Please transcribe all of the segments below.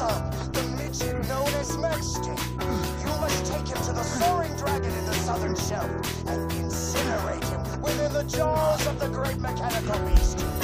the midget known as Merkston. You must take him to the soaring dragon in the southern shelf and incinerate him within the jaws of the great mechanical beast.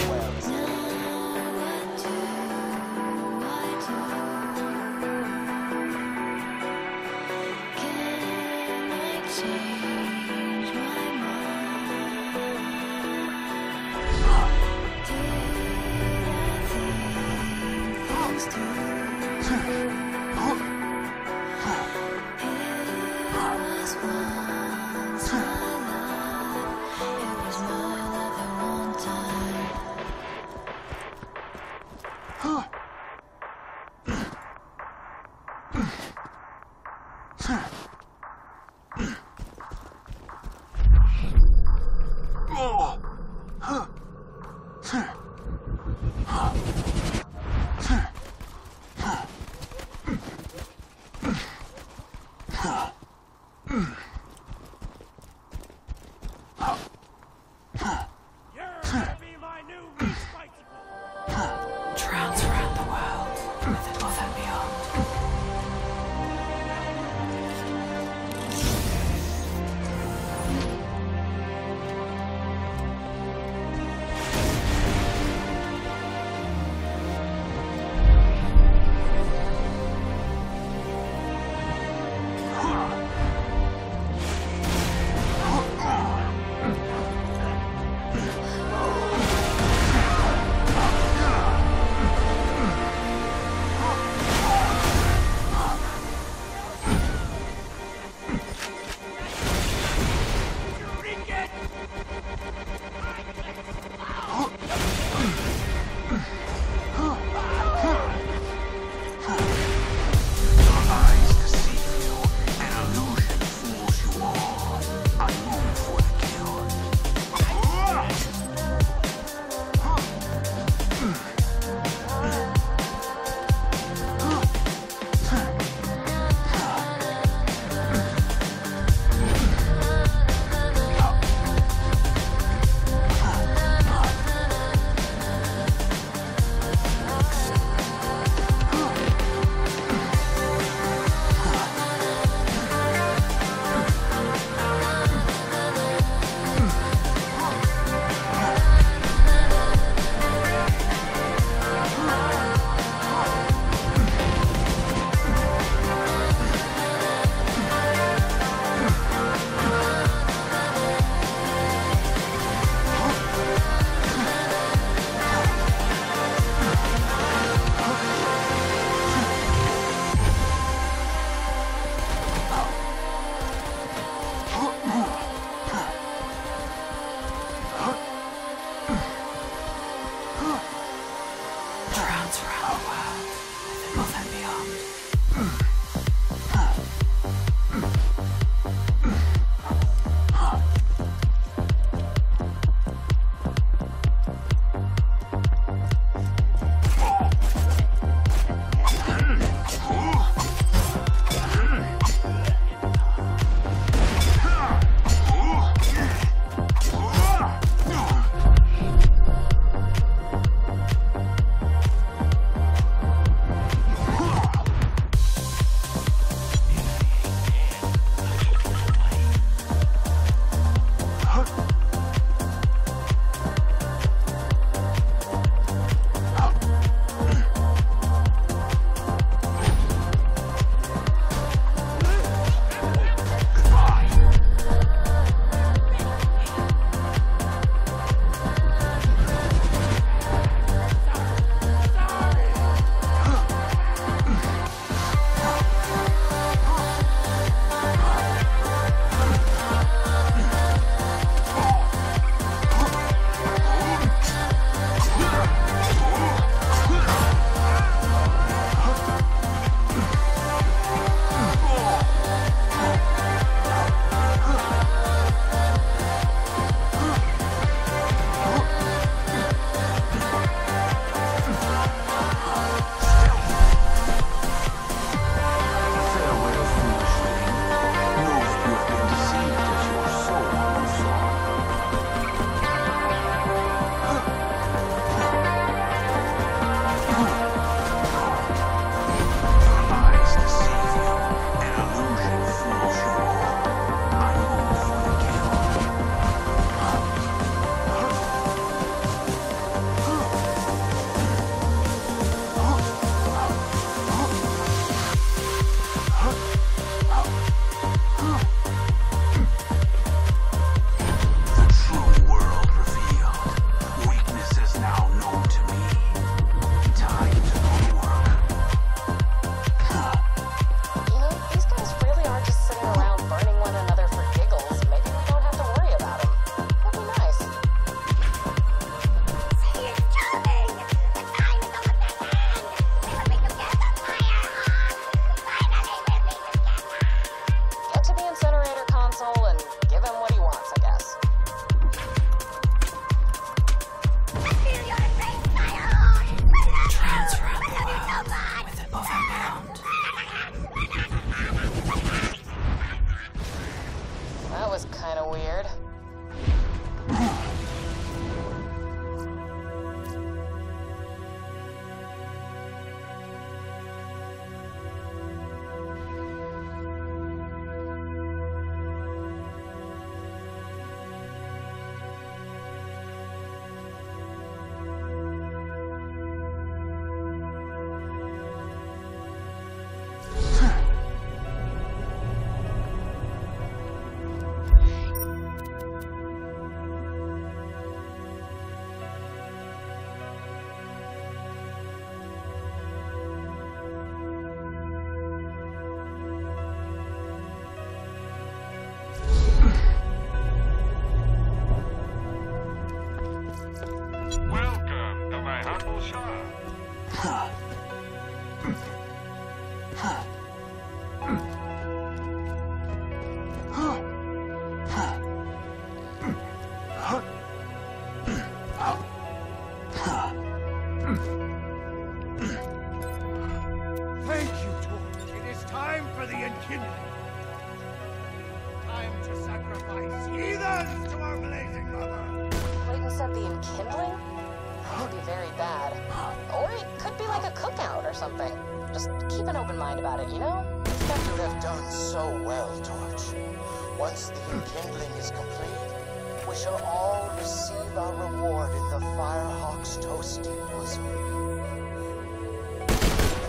Shall all receive our reward in the Firehawk's toasty bosom.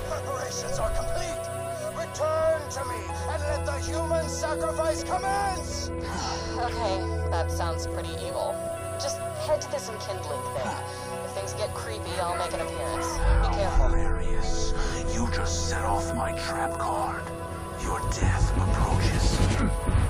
Preparations are complete. Return to me and let the human sacrifice commence! Okay, that sounds pretty evil. Just head to this enkindling thing. If things get creepy, I'll make an appearance. Be careful. Hilarious. You just set off my trap card. Your death approaches.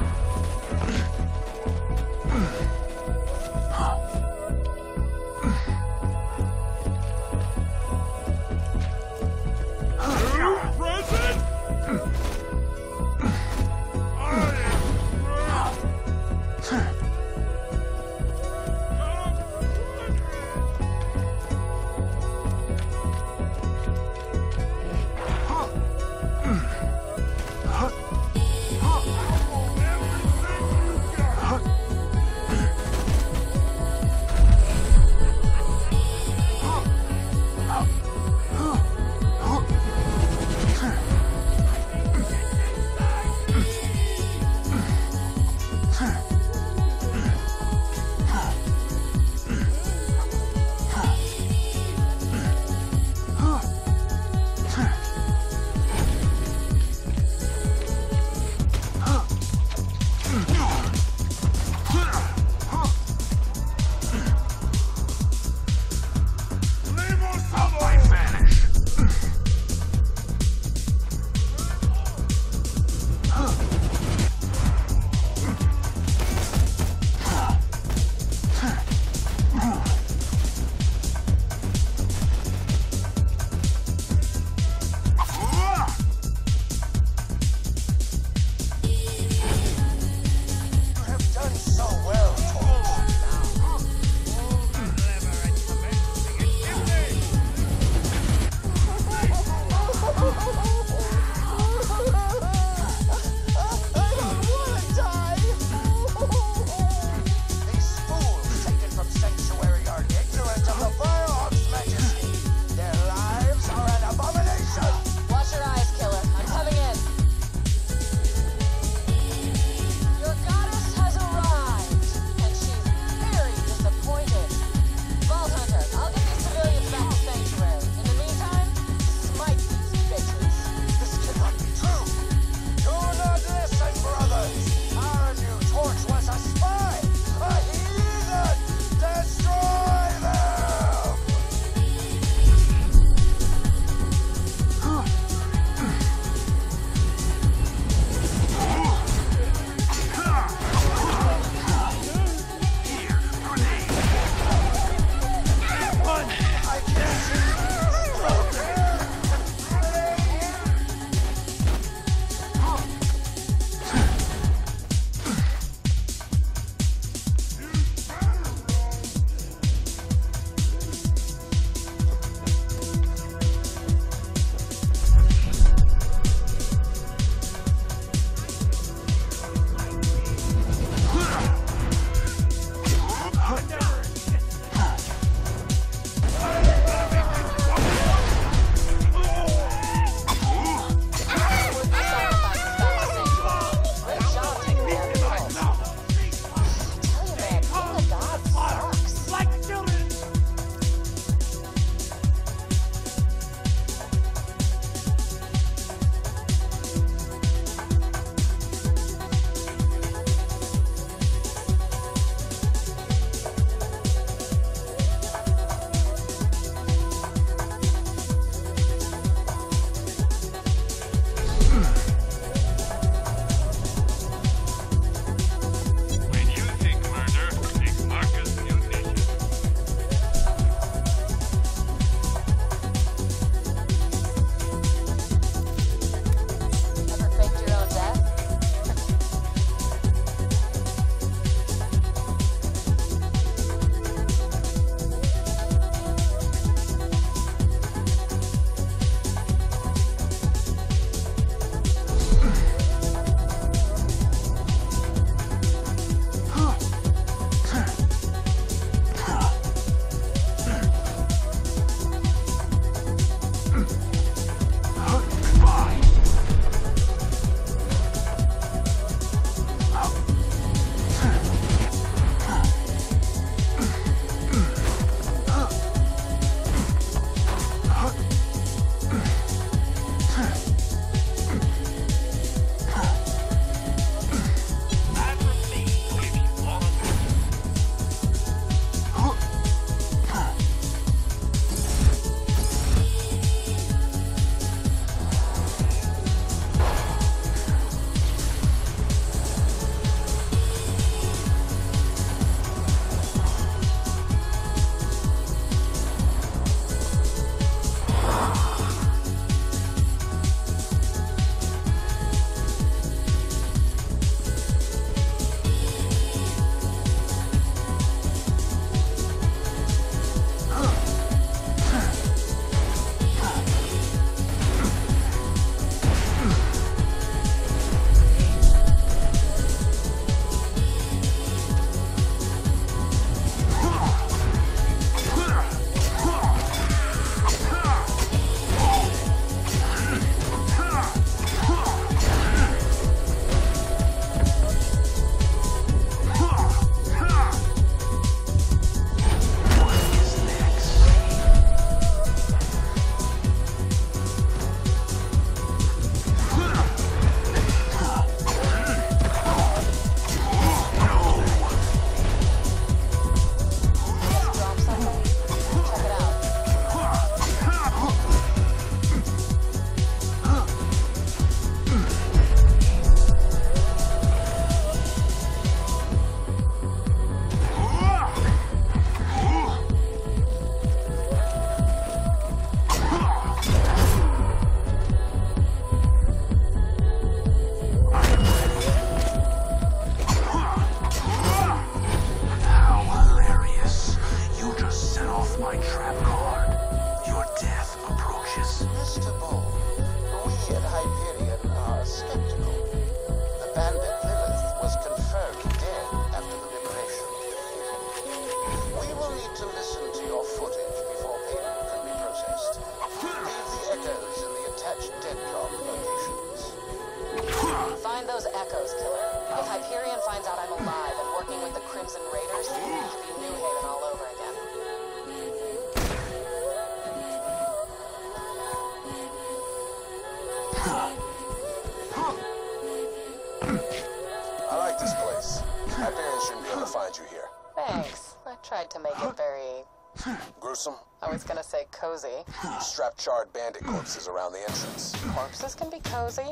tried to make it very... Gruesome? I was gonna say cozy. Strap charred bandit corpses around the entrance. Corpses can be cozy.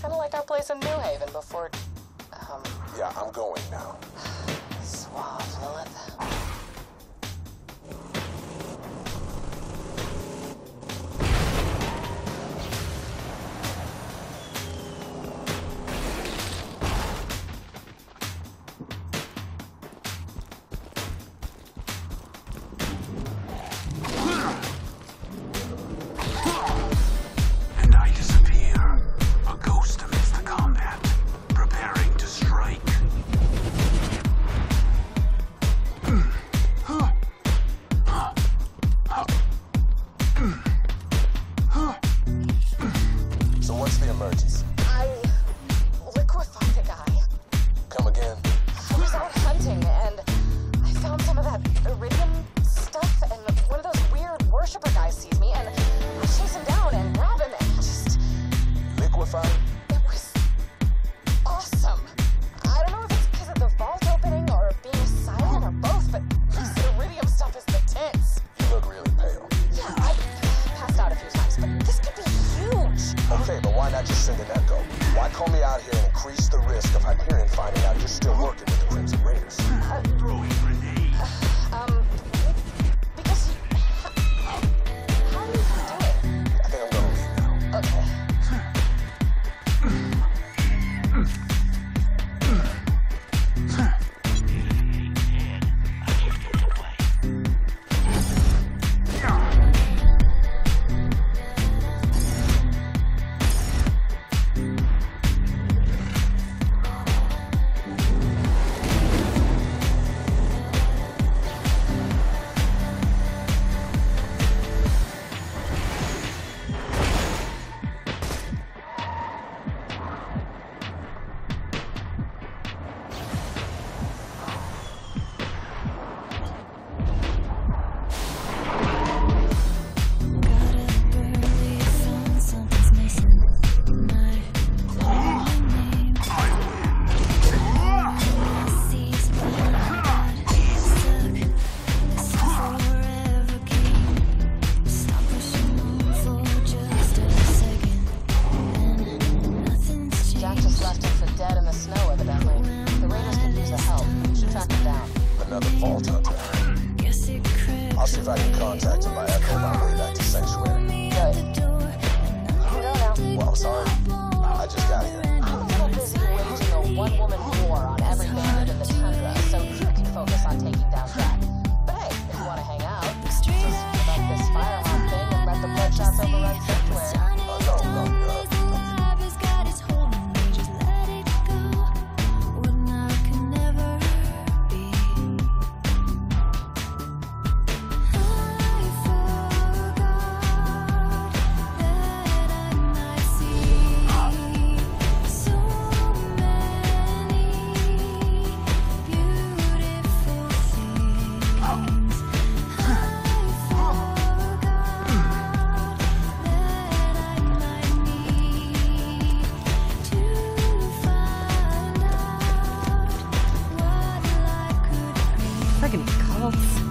Kinda like our place in New Haven before... Um... Yeah, I'm going now. Suave Lilith. bargaining cults.